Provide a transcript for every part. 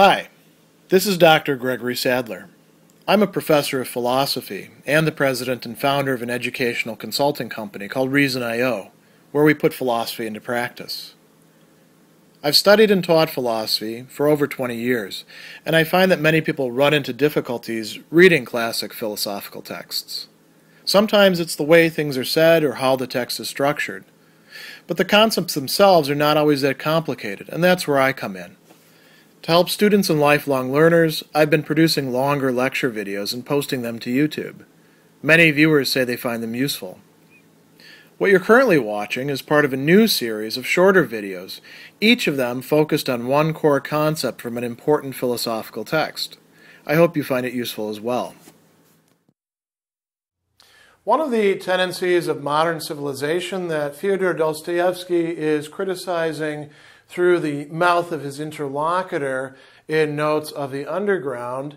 Hi, this is Dr. Gregory Sadler. I'm a professor of philosophy and the president and founder of an educational consulting company called Reason.io, where we put philosophy into practice. I've studied and taught philosophy for over 20 years, and I find that many people run into difficulties reading classic philosophical texts. Sometimes it's the way things are said or how the text is structured. But the concepts themselves are not always that complicated, and that's where I come in. To help students and lifelong learners, I've been producing longer lecture videos and posting them to YouTube. Many viewers say they find them useful. What you're currently watching is part of a new series of shorter videos, each of them focused on one core concept from an important philosophical text. I hope you find it useful as well. One of the tendencies of modern civilization that Fyodor Dostoevsky is criticizing through the mouth of his interlocutor in Notes of the Underground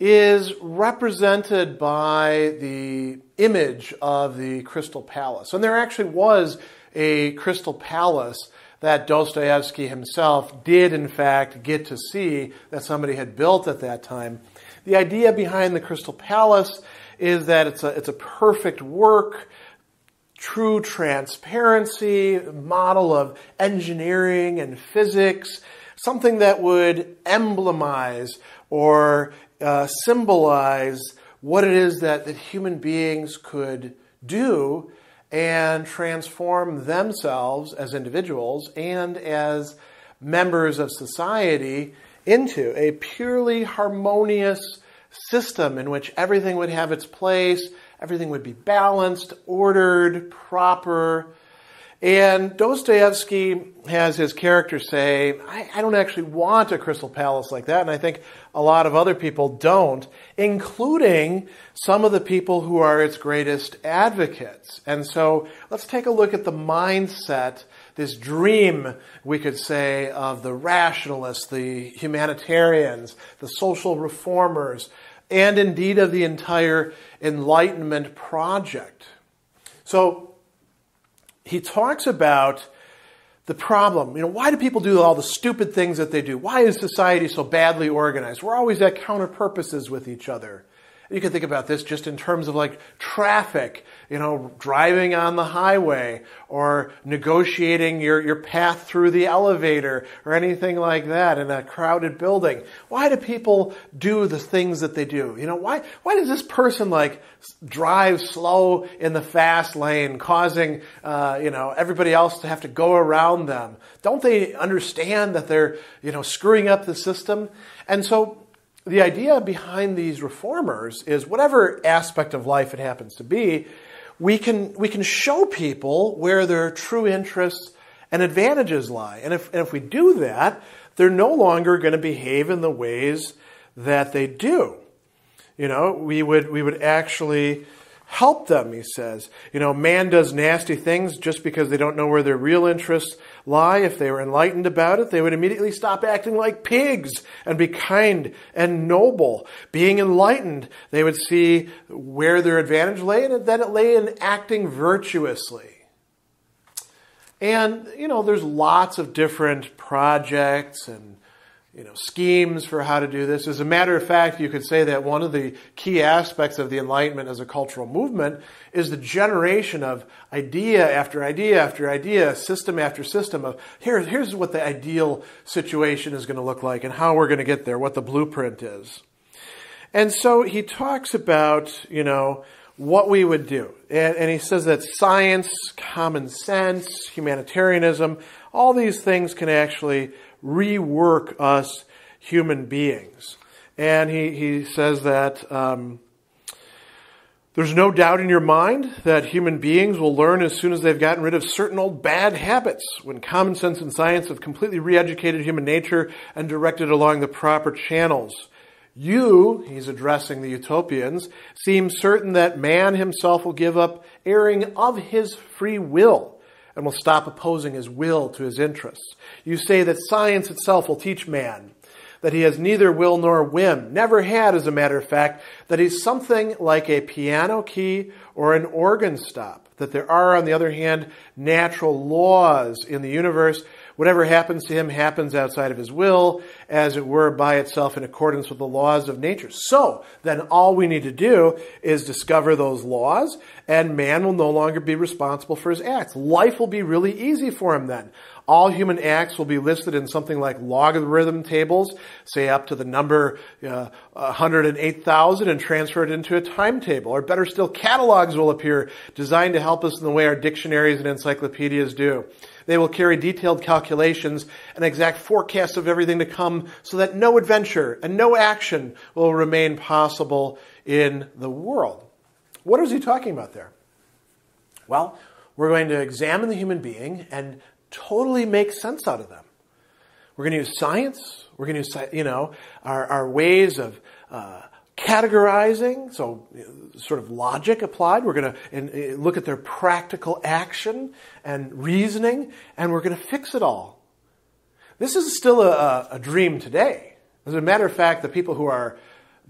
is represented by the image of the Crystal Palace. And there actually was a Crystal Palace that Dostoevsky himself did, in fact, get to see that somebody had built at that time. The idea behind the Crystal Palace is that it's a, it's a perfect work true transparency, model of engineering and physics, something that would emblemize or uh, symbolize what it is that, that human beings could do and transform themselves as individuals and as members of society into a purely harmonious system in which everything would have its place, Everything would be balanced, ordered, proper. And Dostoevsky has his character say, I, I, don't actually want a crystal palace like that. And I think a lot of other people don't, including some of the people who are its greatest advocates. And so let's take a look at the mindset, this dream, we could say, of the rationalists, the humanitarians, the social reformers, and indeed of the entire Enlightenment project. So he talks about the problem. You know, why do people do all the stupid things that they do? Why is society so badly organized? We're always at counter purposes with each other. You can think about this just in terms of like traffic, you know, driving on the highway or negotiating your, your path through the elevator or anything like that in a crowded building. Why do people do the things that they do? You know, why, why does this person like drive slow in the fast lane, causing, uh, you know, everybody else to have to go around them? Don't they understand that they're, you know, screwing up the system? And so the idea behind these reformers is whatever aspect of life it happens to be, we can, we can show people where their true interests and advantages lie. And if, and if we do that, they're no longer going to behave in the ways that they do. You know, we would, we would actually help them, he says. You know, man does nasty things just because they don't know where their real interests lie. If they were enlightened about it, they would immediately stop acting like pigs and be kind and noble. Being enlightened, they would see where their advantage lay, and then it lay in acting virtuously. And, you know, there's lots of different projects and you know, schemes for how to do this. As a matter of fact, you could say that one of the key aspects of the Enlightenment as a cultural movement is the generation of idea after idea after idea, system after system of here, here's what the ideal situation is going to look like and how we're going to get there, what the blueprint is. And so he talks about, you know, what we would do. And, and he says that science, common sense, humanitarianism, all these things can actually rework us human beings. And he, he says that um, there's no doubt in your mind that human beings will learn as soon as they've gotten rid of certain old bad habits. When common sense and science have completely re educated human nature and directed along the proper channels. You, he's addressing the utopians, seem certain that man himself will give up erring of his free will and will stop opposing his will to his interests. You say that science itself will teach man that he has neither will nor whim, never had, as a matter of fact, that he's something like a piano key or an organ stop, that there are, on the other hand, natural laws in the universe Whatever happens to him happens outside of his will, as it were, by itself in accordance with the laws of nature. So, then all we need to do is discover those laws, and man will no longer be responsible for his acts. Life will be really easy for him then. All human acts will be listed in something like logarithm tables, say up to the number uh, 108,000 and transferred into a timetable. Or better still, catalogs will appear designed to help us in the way our dictionaries and encyclopedias do. They will carry detailed calculations and exact forecasts of everything to come so that no adventure and no action will remain possible in the world. What is he talking about there? Well, we're going to examine the human being and totally make sense out of them. We're going to use science. We're going to use, you know, our, our ways of uh, categorizing, so sort of logic applied. We're going to look at their practical action and reasoning, and we're going to fix it all. This is still a, a dream today. As a matter of fact, the people who are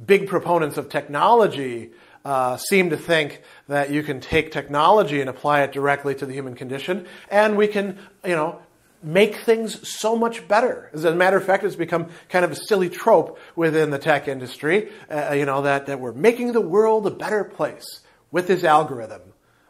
big proponents of technology uh, seem to think that you can take technology and apply it directly to the human condition, and we can, you know, make things so much better. As a matter of fact, it's become kind of a silly trope within the tech industry, uh, you know, that, that we're making the world a better place with this algorithm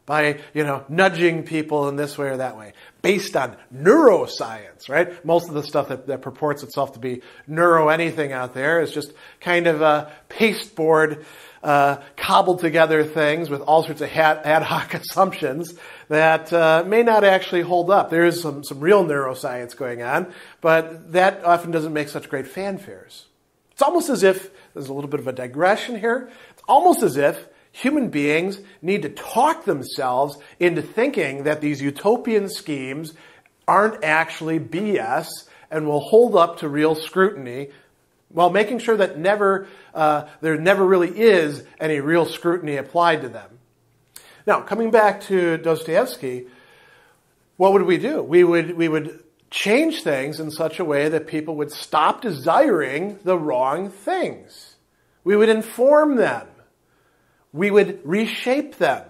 by, you know, nudging people in this way or that way, based on neuroscience, right? Most of the stuff that, that purports itself to be neuro anything out there is just kind of a pasteboard uh, cobbled together things with all sorts of ad hoc assumptions that uh, may not actually hold up. There is some, some real neuroscience going on, but that often doesn't make such great fanfares. It's almost as if, there's a little bit of a digression here, it's almost as if human beings need to talk themselves into thinking that these utopian schemes aren't actually BS and will hold up to real scrutiny while making sure that never, uh, there never really is any real scrutiny applied to them. Now, coming back to Dostoevsky, what would we do? We would, we would change things in such a way that people would stop desiring the wrong things. We would inform them. We would reshape them.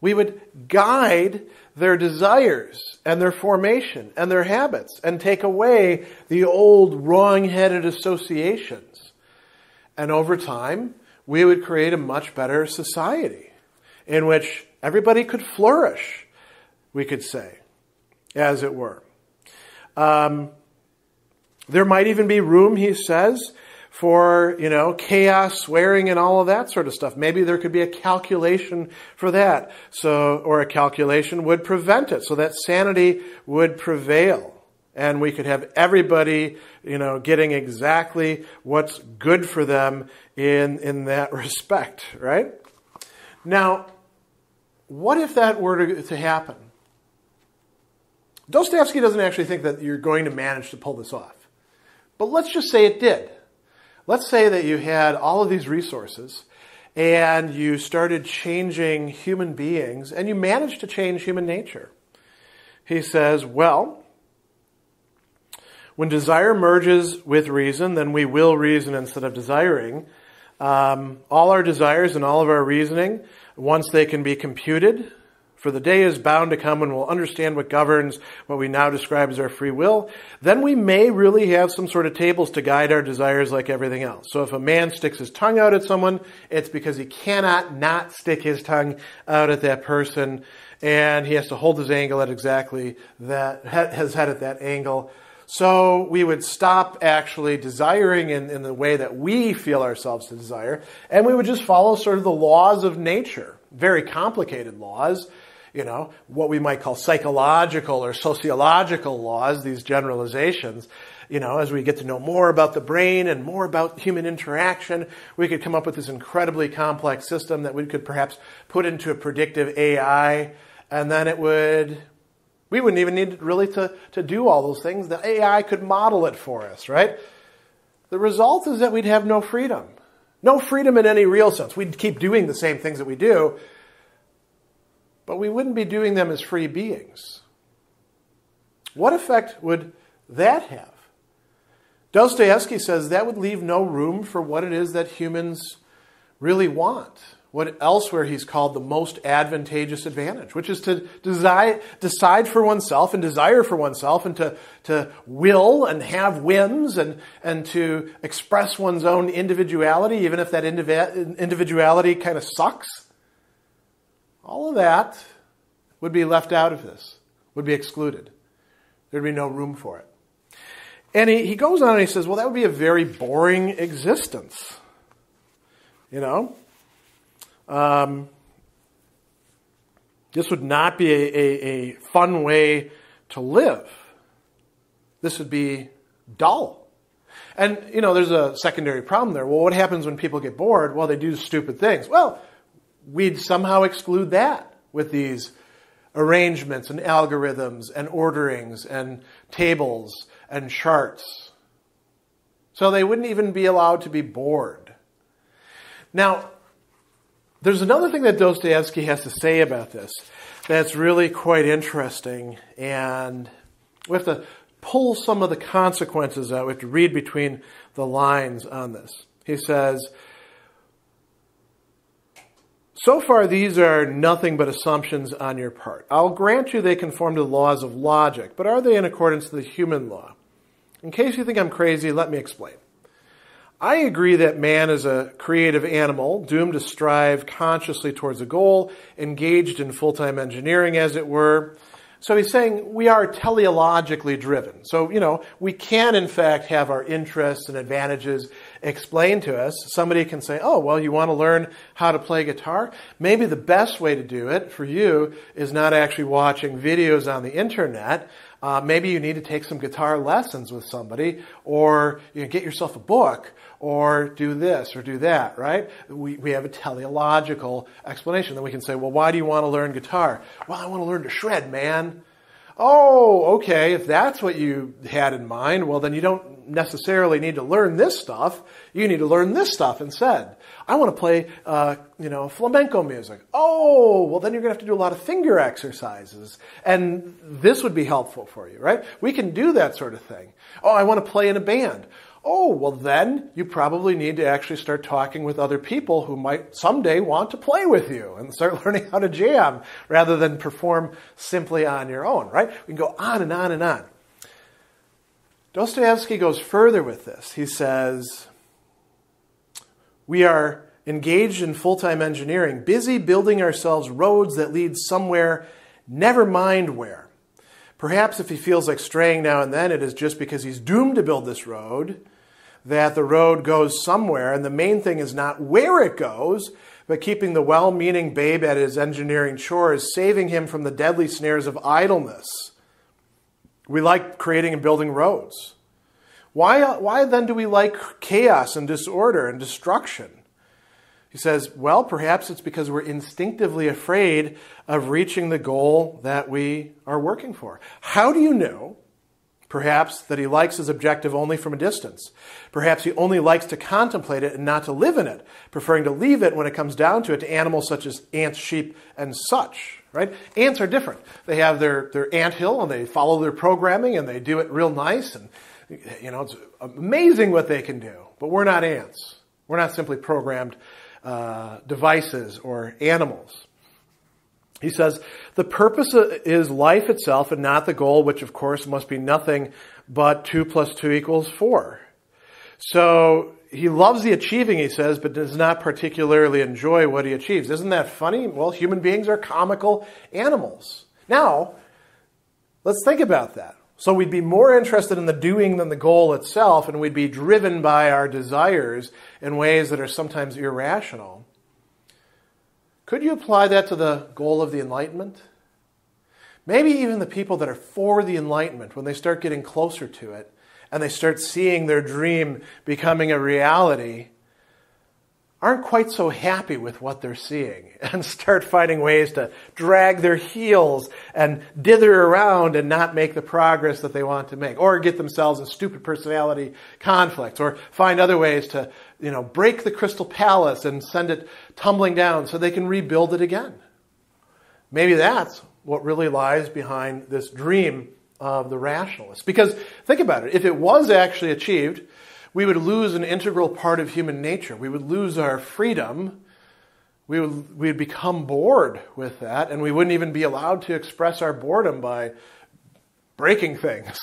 We would guide their desires and their formation and their habits and take away the old wrong-headed associations. And over time, we would create a much better society in which everybody could flourish, we could say, as it were. Um, there might even be room, he says, for, you know, chaos, swearing, and all of that sort of stuff. Maybe there could be a calculation for that. So, or a calculation would prevent it so that sanity would prevail. And we could have everybody, you know, getting exactly what's good for them in, in that respect, right? Now, what if that were to, to happen? Dostoevsky doesn't actually think that you're going to manage to pull this off. But let's just say it did. Let's say that you had all of these resources and you started changing human beings and you managed to change human nature. He says, well, when desire merges with reason, then we will reason instead of desiring. Um, all our desires and all of our reasoning, once they can be computed, for the day is bound to come when we'll understand what governs what we now describe as our free will. Then we may really have some sort of tables to guide our desires like everything else. So if a man sticks his tongue out at someone, it's because he cannot not stick his tongue out at that person and he has to hold his angle at exactly that, his head at that angle. So we would stop actually desiring in, in the way that we feel ourselves to desire, and we would just follow sort of the laws of nature, very complicated laws, you know, what we might call psychological or sociological laws, these generalizations, you know, as we get to know more about the brain and more about human interaction, we could come up with this incredibly complex system that we could perhaps put into a predictive AI, and then it would, we wouldn't even need really to, to do all those things. The AI could model it for us, right? The result is that we'd have no freedom. No freedom in any real sense. We'd keep doing the same things that we do, but we wouldn't be doing them as free beings. What effect would that have? Dostoevsky says that would leave no room for what it is that humans really want, what elsewhere he's called the most advantageous advantage, which is to decide, decide for oneself and desire for oneself and to, to will and have whims and, and to express one's own individuality, even if that individuality kind of sucks. All of that would be left out of this, would be excluded. There'd be no room for it. And he, he goes on and he says, well, that would be a very boring existence. You know? Um, this would not be a, a, a fun way to live. This would be dull. And, you know, there's a secondary problem there. Well, what happens when people get bored? Well, they do stupid things. Well, we'd somehow exclude that with these arrangements and algorithms and orderings and tables and charts. So they wouldn't even be allowed to be bored. Now, there's another thing that Dostoevsky has to say about this that's really quite interesting, and we have to pull some of the consequences out. We have to read between the lines on this. He says, so far, these are nothing but assumptions on your part. I'll grant you they conform to the laws of logic, but are they in accordance to the human law? In case you think I'm crazy, let me explain. I agree that man is a creative animal, doomed to strive consciously towards a goal, engaged in full time engineering, as it were. So he's saying we are teleologically driven. So, you know, we can in fact have our interests and advantages explained to us. Somebody can say, oh, well, you want to learn how to play guitar? Maybe the best way to do it for you is not actually watching videos on the internet. Uh, maybe you need to take some guitar lessons with somebody, or you know, get yourself a book, or do this or do that, right? We, we have a teleological explanation. Then we can say, well, why do you want to learn guitar? Well, I want to learn to shred, man. Oh, okay. If that's what you had in mind, well, then you don't necessarily need to learn this stuff. You need to learn this stuff instead. I want to play, uh, you know, flamenco music. Oh, well, then you're going to have to do a lot of finger exercises. And this would be helpful for you, right? We can do that sort of thing. Oh, I want to play in a band. Oh, well, then you probably need to actually start talking with other people who might someday want to play with you and start learning how to jam rather than perform simply on your own, right? We can go on and on and on. Dostoevsky goes further with this. He says, We are engaged in full time engineering, busy building ourselves roads that lead somewhere, never mind where. Perhaps if he feels like straying now and then, it is just because he's doomed to build this road that the road goes somewhere, and the main thing is not where it goes, but keeping the well meaning babe at his engineering chores, saving him from the deadly snares of idleness. We like creating and building roads. Why, why then do we like chaos and disorder and destruction? He says, well, perhaps it's because we're instinctively afraid of reaching the goal that we are working for. How do you know Perhaps that he likes his objective only from a distance. Perhaps he only likes to contemplate it and not to live in it, preferring to leave it when it comes down to it to animals such as ants, sheep, and such. Right? Ants are different. They have their, their ant hill and they follow their programming and they do it real nice and you know it's amazing what they can do. But we're not ants. We're not simply programmed uh, devices or animals. He says, the purpose is life itself and not the goal, which of course must be nothing but 2 plus 2 equals 4. So he loves the achieving, he says, but does not particularly enjoy what he achieves. Isn't that funny? Well, human beings are comical animals. Now, let's think about that. So we'd be more interested in the doing than the goal itself, and we'd be driven by our desires in ways that are sometimes irrational. Could you apply that to the goal of the Enlightenment? Maybe even the people that are for the Enlightenment, when they start getting closer to it and they start seeing their dream becoming a reality, aren't quite so happy with what they're seeing and start finding ways to drag their heels and dither around and not make the progress that they want to make or get themselves in stupid personality conflicts or find other ways to you know break the crystal palace and send it tumbling down so they can rebuild it again. Maybe that's what really lies behind this dream of the rationalists. Because think about it. If it was actually achieved we would lose an integral part of human nature. We would lose our freedom. we would we'd become bored with that, and we wouldn't even be allowed to express our boredom by breaking things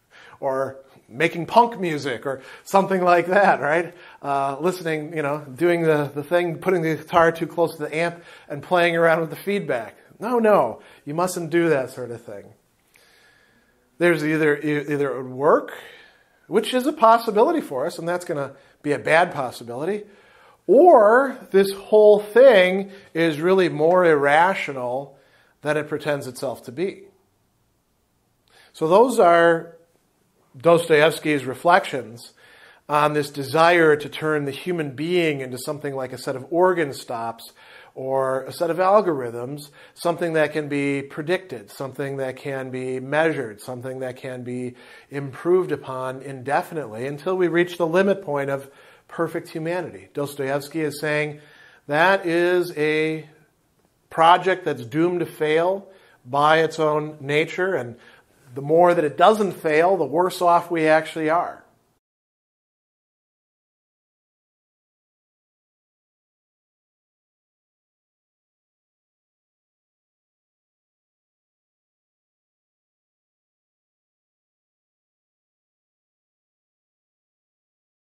or making punk music or something like that, right? Uh, listening, you know, doing the, the thing, putting the guitar too close to the amp and playing around with the feedback. No, no, you mustn't do that sort of thing. There's either, either it would work, which is a possibility for us, and that's going to be a bad possibility, or this whole thing is really more irrational than it pretends itself to be. So those are Dostoevsky's reflections on this desire to turn the human being into something like a set of organ stops or a set of algorithms, something that can be predicted, something that can be measured, something that can be improved upon indefinitely until we reach the limit point of perfect humanity. Dostoevsky is saying that is a project that's doomed to fail by its own nature, and the more that it doesn't fail, the worse off we actually are.